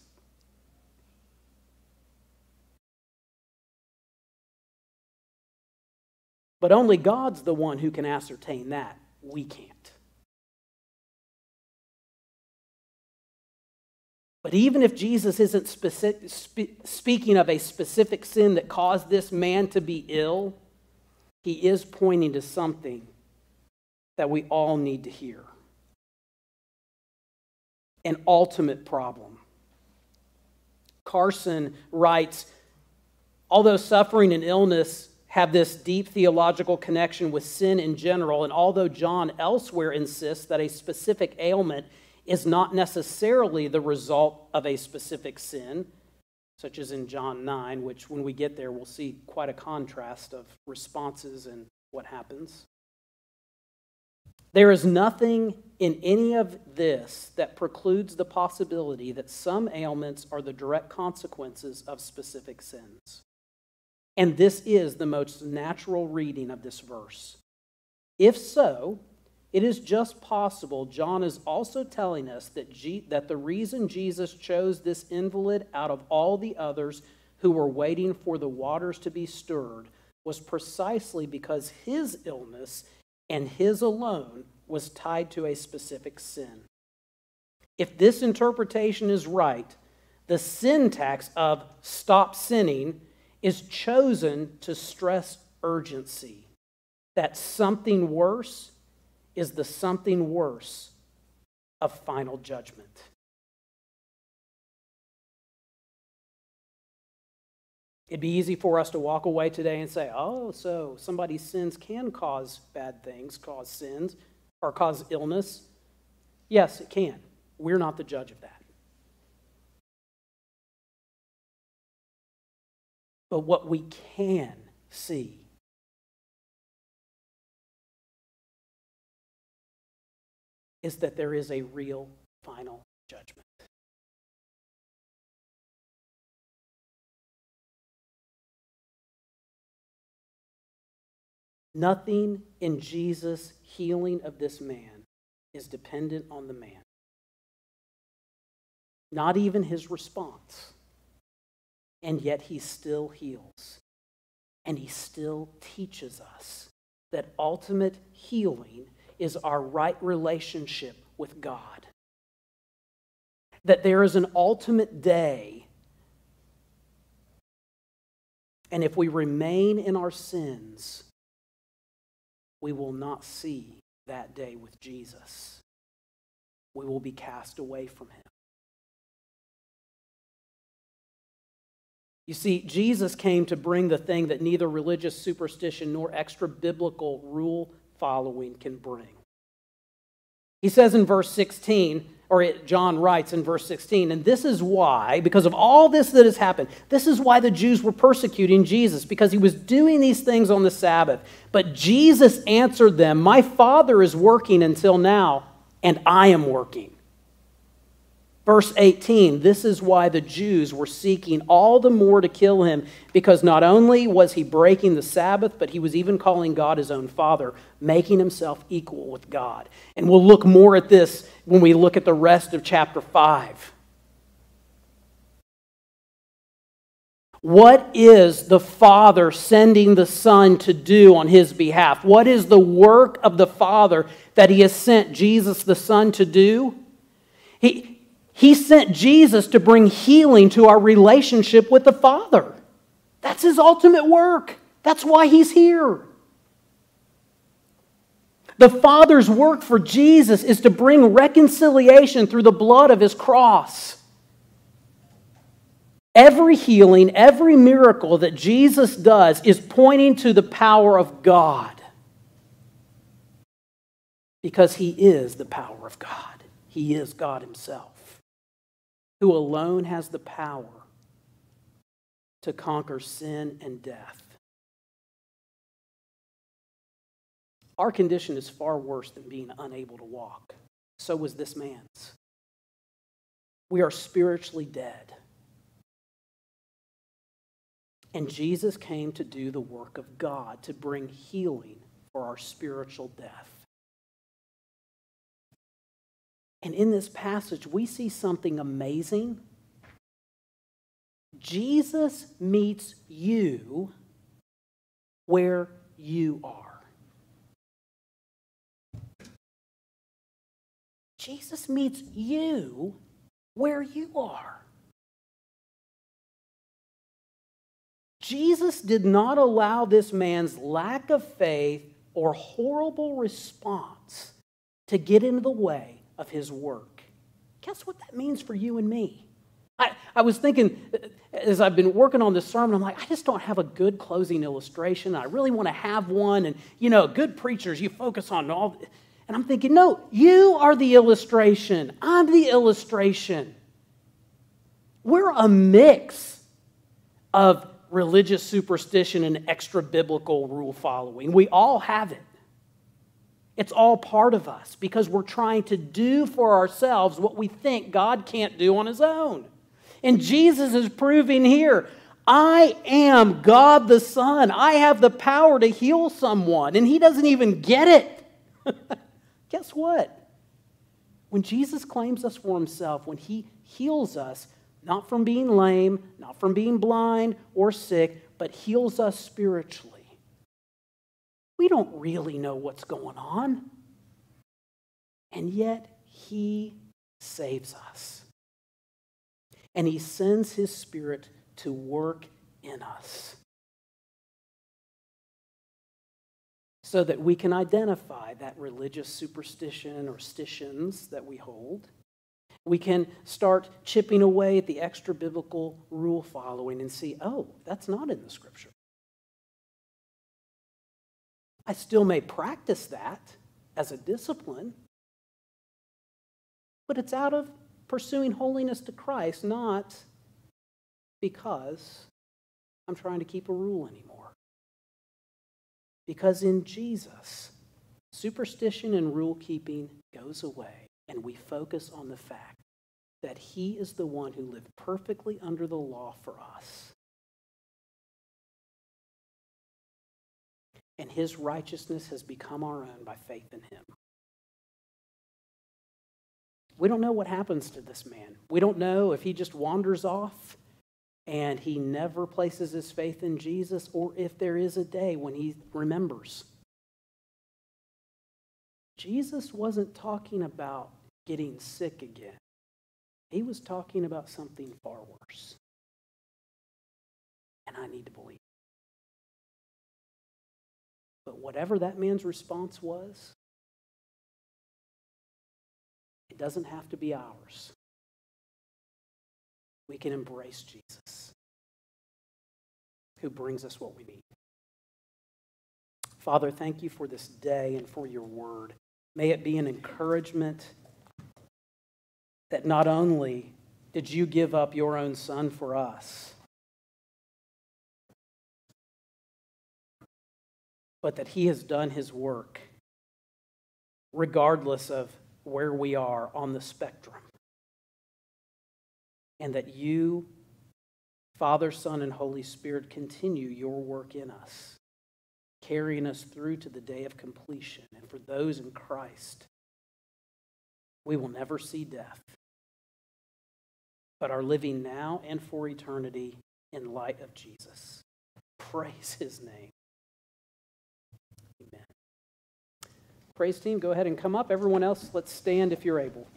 But only God's the one who can ascertain that. We can't. But even if Jesus isn't specific, spe- speaking of a specific sin that caused this man to be ill, he is pointing to something that we all need to hear an ultimate problem. Carson writes Although suffering and illness have this deep theological connection with sin in general. And although John elsewhere insists that a specific ailment is not necessarily the result of a specific sin, such as in John 9, which when we get there, we'll see quite a contrast of responses and what happens. There is nothing in any of this that precludes the possibility that some ailments are the direct consequences of specific sins. And this is the most natural reading of this verse. If so, it is just possible John is also telling us that, G- that the reason Jesus chose this invalid out of all the others who were waiting for the waters to be stirred was precisely because his illness and his alone was tied to a specific sin. If this interpretation is right, the syntax of stop sinning is chosen to stress urgency, that something worse is the something worse of final judgment. It'd be easy for us to walk away today and say, oh, so somebody's sins can cause bad things, cause sins, or cause illness. Yes, it can. We're not the judge of that. But what we can see is that there is a real final judgment. Nothing in Jesus' healing of this man is dependent on the man. Not even his response. And yet he still heals. And he still teaches us that ultimate healing is our right relationship with God. That there is an ultimate day. And if we remain in our sins, we will not see that day with Jesus. We will be cast away from him. You see, Jesus came to bring the thing that neither religious superstition nor extra biblical rule following can bring. He says in verse 16, or John writes in verse 16, and this is why, because of all this that has happened, this is why the Jews were persecuting Jesus, because he was doing these things on the Sabbath. But Jesus answered them, My Father is working until now, and I am working. Verse 18 This is why the Jews were seeking all the more to kill him, because not only was he breaking the Sabbath, but he was even calling God his own Father, making himself equal with God. And we'll look more at this when we look at the rest of chapter 5. What is the Father sending the Son to do on his behalf? What is the work of the Father that he has sent Jesus the Son to do? He, he sent Jesus to bring healing to our relationship with the Father. That's his ultimate work. That's why he's here. The Father's work for Jesus is to bring reconciliation through the blood of his cross. Every healing, every miracle that Jesus does is pointing to the power of God because he is the power of God. He is God himself who alone has the power to conquer sin and death. Our condition is far worse than being unable to walk. So was this man's. We are spiritually dead. And Jesus came to do the work of God, to bring healing for our spiritual death. And in this passage, we see something amazing. Jesus meets you where you are. Jesus meets you where you are. Jesus did not allow this man's lack of faith or horrible response to get in the way of his work. Guess what that means for you and me? I, I was thinking, uh, as I've been working on this sermon, I'm like, I just don't have a good closing illustration. I really want to have one. And, you know, good preachers, you focus on all. And I'm thinking, no, you are the illustration. I'm the illustration. We're a mix of religious superstition and extra biblical rule following. We all have it. It's all part of us because we're trying to do for ourselves what we think God can't do on his own. And Jesus is proving here I am God the Son. I have the power to heal someone, and he doesn't even get it. Guess what? When Jesus claims us for himself, when he heals us, not from being lame, not from being blind or sick, but heals us spiritually, we don't really know what's going on. And yet, he saves us. And he sends his spirit to work in us so that we can identify that religious superstition or stitions that we hold. We can start chipping away at the extra biblical rule following and see, oh, that's not in the scripture. I still may practice that as a discipline, but it's out of pursuing holiness to Christ, not because I'm trying to keep a rule anymore. Because in Jesus, superstition and rule keeping goes away, and we focus on the fact that He is the one who lived perfectly under the law for us. And His righteousness has become our own by faith in Him. We don't know what happens to this man. We don't know if he just wanders off and he never places his faith in Jesus, or if there is a day when he remembers. Jesus wasn't talking about getting sick again, he was talking about something far worse. And I need to believe. But whatever that man's response was, it doesn't have to be ours we can embrace Jesus, who brings us what we need. Father, thank you for this day and for your word. May it be an encouragement that not only did you give up your own son for us, but that he has done his work regardless of where we are on the spectrum and that you, Father, Son, and Holy Spirit, continue your work in us, carrying us through to the day of completion. And for those in Christ, we will never see death, but are living now and for eternity in light of Jesus. Praise his name. Praise team, go ahead and come up. Everyone else, let's stand if you're able.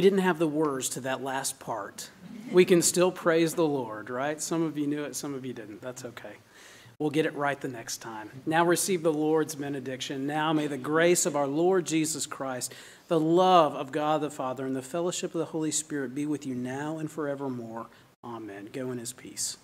We didn't have the words to that last part, we can still praise the Lord, right? Some of you knew it, some of you didn't. That's okay. We'll get it right the next time. Now receive the Lord's benediction. Now may the grace of our Lord Jesus Christ, the love of God the Father, and the fellowship of the Holy Spirit be with you now and forevermore. Amen. Go in his peace.